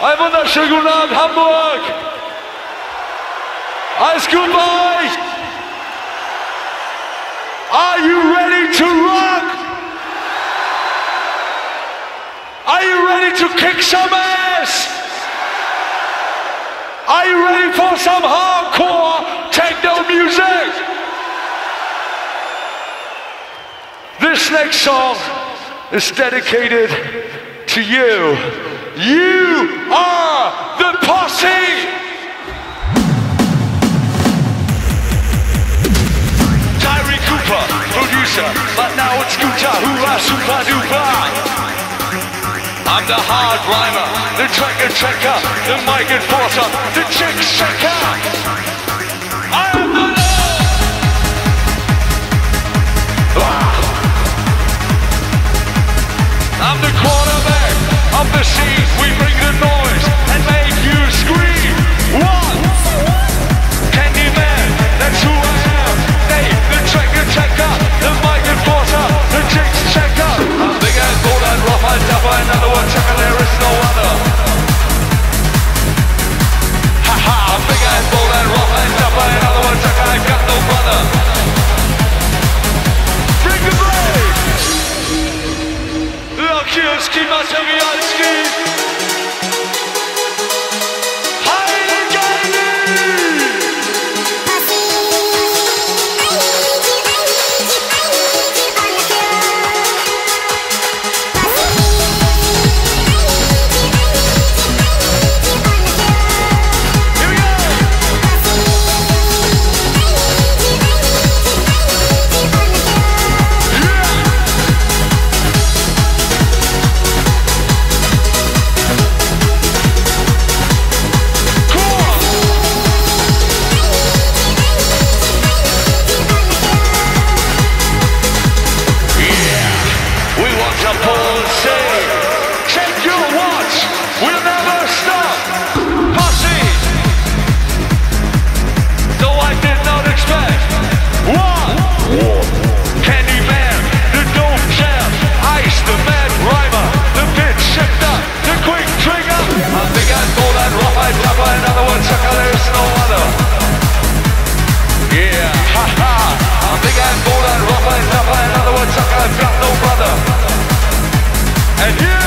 Ein wunderschönen guten Abend, Hamburg! Alles gut bei euch? Are you ready to rock? Are you ready to kick some ass? Are you ready for some hardcore techno music? This next song is dedicated to you. You are the posse! Tyree Cooper, producer, but now it's Scooter, hoorah, super duper. I'm the hard rhymer, the tracker checker, the mic enforcer, the chick checker. The scene. We bring the noise Yeah, And you